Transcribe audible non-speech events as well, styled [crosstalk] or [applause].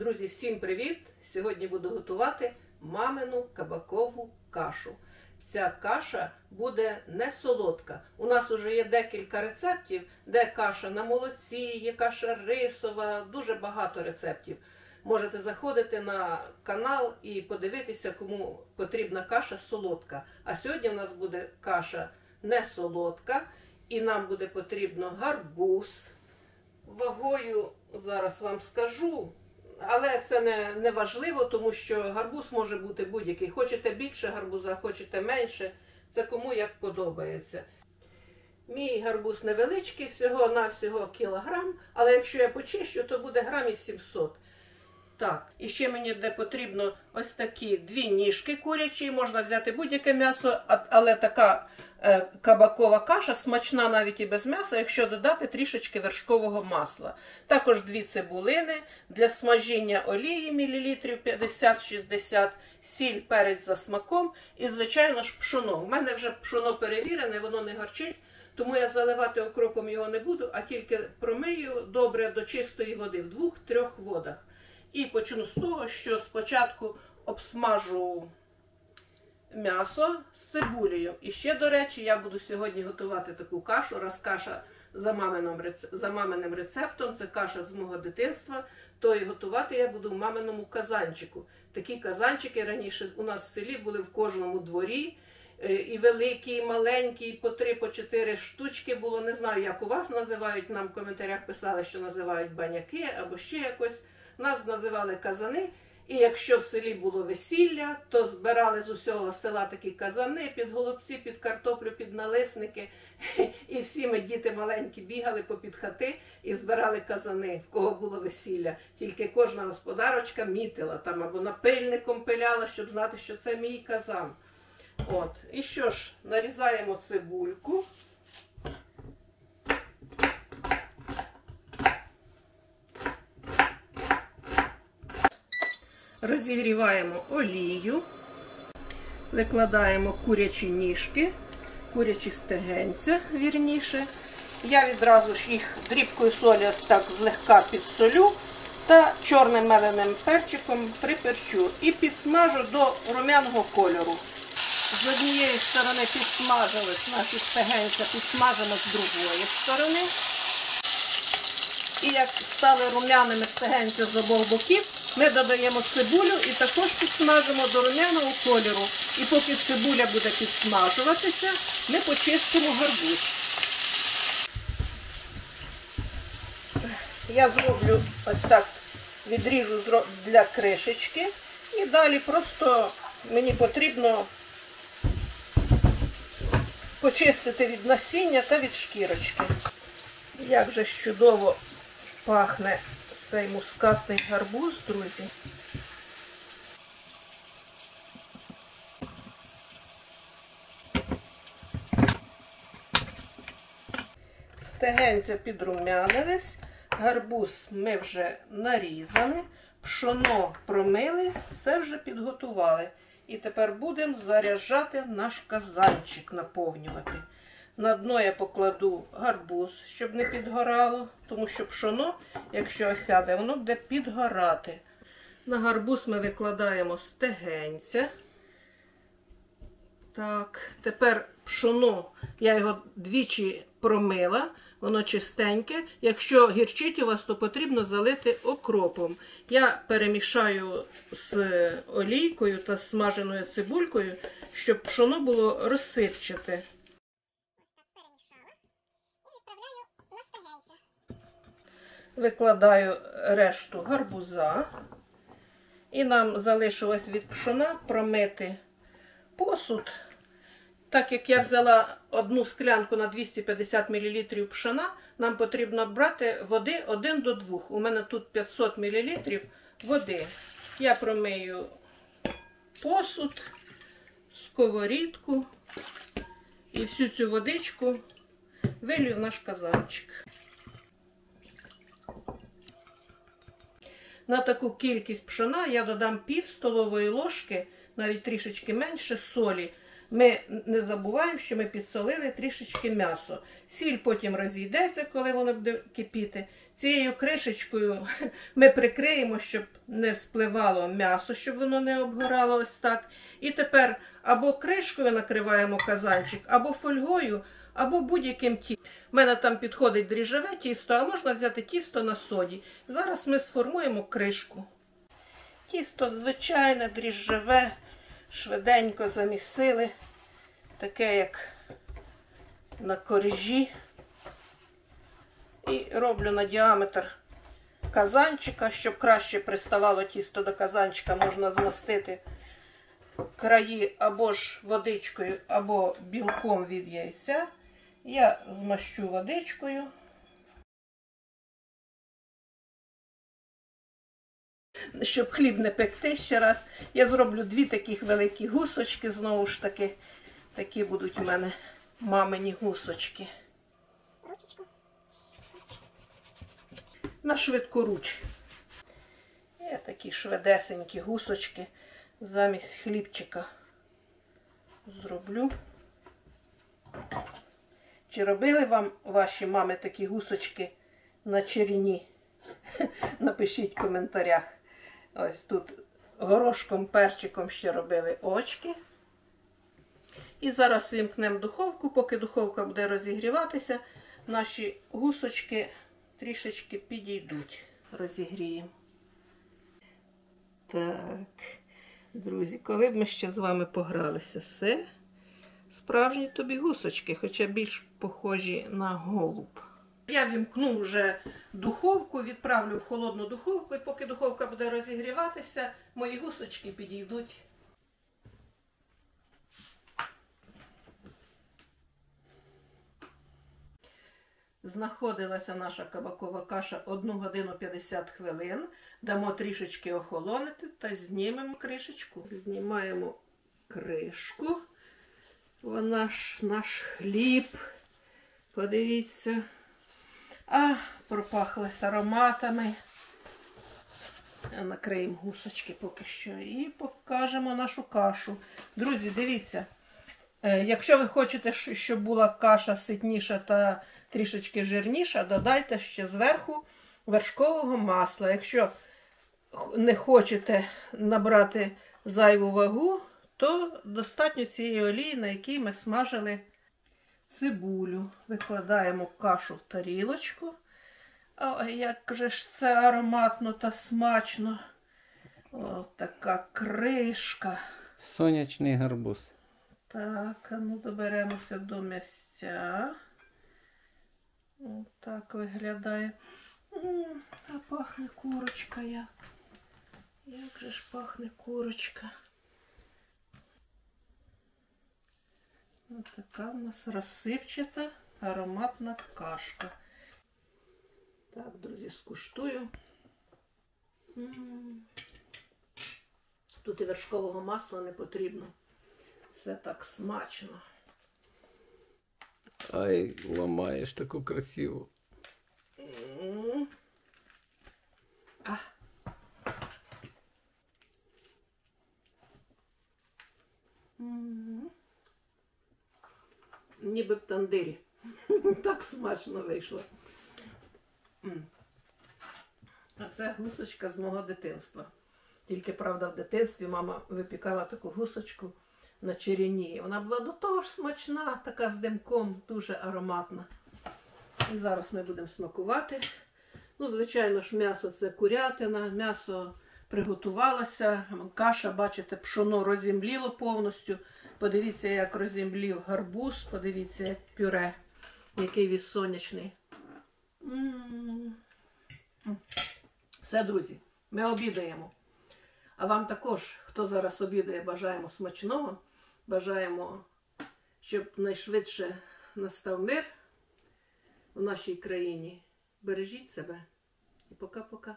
Друзі, всім привіт! Сьогодні буду готувати мамину кабакову кашу. Ця каша буде не солодка. У нас вже є декілька рецептів, де каша на молоці, є каша рисова, дуже багато рецептів. Можете заходити на канал і подивитися, кому потрібна каша солодка. А сьогодні у нас буде каша не солодка, і нам буде потрібно гарбуз. Вагою зараз вам скажу. Але це не, не важливо, тому що гарбуз може бути будь-який. Хочете більше гарбуза, хочете менше. Це кому як подобається. Мій гарбуз невеличкий, всього-навсього кілограм, але якщо я почищу, то буде грамів 700. Так, і ще мені де потрібно ось такі дві ніжки курячі, можна взяти будь-яке м'ясо, але така е, кабакова каша смачна навіть і без м'яса, якщо додати трішечки вершкового масла. Також дві цибулини для смажіння олії мілілітрів 50-60, сіль, перець за смаком і, звичайно ж, пшоно. У мене вже пшоно перевірене, воно не гарчить. Тому я заливати окропом його не буду, а тільки промию добре до чистої води в двох-трьох водах. І почну з того, що спочатку обсмажу м'ясо з цибулею. І ще, до речі, я буду сьогодні готувати таку кашу, раз каша за маминим, за маминим рецептом, це каша з мого дитинства, то і готувати я буду в маминому казанчику. Такі казанчики раніше у нас в селі були в кожному дворі. І великі, і маленькі, і по три, по чотири штучки було. Не знаю, як у вас називають. Нам в коментарях писали, що називають баняки або ще якось. Нас називали казани. І якщо в селі було весілля, то збирали з усього села такі казани під голубці, під картоплю, під налисники. І всі ми діти маленькі бігали попід хати і збирали казани, в кого було весілля. Тільки кожна господарочка мітила там або напильником пиляла, щоб знати, що це мій казан. От. І що ж, нарізаємо цибульку. Розігріваємо олію, викладаємо курячі ніжки, курячі стегенця, вірніше. Я відразу ж їх дрібкою солі ось так злегка підсолю та чорним меленим перчиком приперчу і підсмажу до румяного кольору. З однієї сторони підсмажились наші стегенця, підсмажимо з другої сторони. І як стали рум'яними стегенця з обох боків, ми додаємо цибулю і також підсмажимо до рум'яного кольору. І поки цибуля буде підсмажуватися, ми почистимо гарбуз. Я зроблю ось так, відріжу для кришечки. І далі просто мені потрібно почистити від насіння та від шкірочки. Як же чудово пахне цей мускатний гарбуз, друзі. Стегенця підрумянились, гарбуз ми вже нарізали, пшоно промили, все вже підготували. І тепер будемо заряджати наш казанчик, наповнювати. На дно я покладу гарбуз, щоб не підгорало, тому що пшоно, якщо осяде, воно буде підгорати. На гарбуз ми викладаємо стегенця. Так, тепер пшоно, я його двічі промила, воно чистеньке. Якщо гірчить у вас, то потрібно залити окропом. Я перемішаю з олійкою та смаженою цибулькою, щоб пшоно було розсипчате. Викладаю решту гарбуза. І нам залишилось від пшона промити посуд. Так як я взяла одну склянку на 250 мл пшона, нам потрібно брати води 1 до 2. У мене тут 500 мл води. Я промию посуд, сковорідку і всю цю водичку вилью в наш казанчик. На таку кількість пшона я додам пів столової ложки, навіть трішечки менше солі. ми не забуваємо, що ми підсолили трішечки м'ясо. Сіль потім розійдеться, коли воно буде кипіти. Цією кришечкою [laughs] ми прикриємо, щоб не спливало м'ясо, щоб воно не обгорало ось так. І тепер або кришкою накриваємо казанчик, або фольгою, або будь-яким тістом. У мене там підходить дріжджеве тісто, а можна взяти тісто на соді. Зараз ми сформуємо кришку. Тісто звичайне, дріжджеве, швиденько замісили, таке як на коржі. І роблю на діаметр казанчика, щоб краще приставало тісто до казанчика, можна змастити краї або ж водичкою, або білком від яйця. Я змащу водичкою. Щоб хліб не пекти ще раз, я зроблю дві таких великі гусочки, знову ж таки, такі будуть у мене мамині гусочки. На швидкоруч. Я такі швидесенькі гусочки замість хлібчика зроблю. Чи робили вам ваші мами такі гусочки на черіні? [laughs] Напишіть в коментарях. Ось тут горошком, перчиком ще робили очки. І зараз вімкнемо духовку, поки духовка буде розігріватися, наші гусочки трішечки підійдуть, розігріємо. Так, друзі, коли б ми ще з вами погралися, все. Справжні тобі гусочки, хоча більш похожі на голуб. Я вімкну вже духовку, відправлю в холодну духовку, і поки духовка буде розігріватися, мої гусочки підійдуть. Знаходилася наша кабакова каша 1 годину 50 хвилин. Дамо трішечки охолонити та знімемо кришечку. Знімаємо кришку. Вона ж наш хліб. Подивіться. А, пропахлась ароматами. Накриємо гусочки поки що. І покажемо нашу кашу. Друзі, дивіться. Е, Якщо ви хочете, щоб була каша ситніша та трішечки жирніша, додайте ще зверху вершкового масла. Якщо не хочете набрати зайву вагу, то достатньо цієї олії, на якій ми смажили цибулю. Викладаємо кашу в тарілочку. Ой, як же ж це ароматно та смачно. О, така кришка. Сонячний гарбуз. Так, ну доберемося до місця. Ось так виглядає. М, А пахне курочка як. Як же ж пахне курочка. Ось така в нас розсипчата ароматна кашка. Так, друзі, скуштую. М. Тут і вершкового масла не потрібно. Все так смачно. Ай, ламаєш таку красиву. М. А. М. Ніби в тандирі. [laughs] Так смачно вийшло. А це гусочка з мого дитинства. Тільки, правда, в дитинстві мама випікала таку гусочку на черіні. Вона була до того ж смачна, така з димком, дуже ароматна. І зараз ми будемо смакувати. Ну, звичайно ж, м'ясо це курятина, м'ясо приготувалося, каша, бачите, пшоно розімліло повністю. Подивіться, як розімлів гарбуз, подивіться, як пюре, який він сонячний. Все, друзі, ми обідаємо. А вам також, хто зараз обідає, бажаємо смачного. Бажаємо, щоб найшвидше настав мир в нашій країні. Бережіть себе і пока-пока.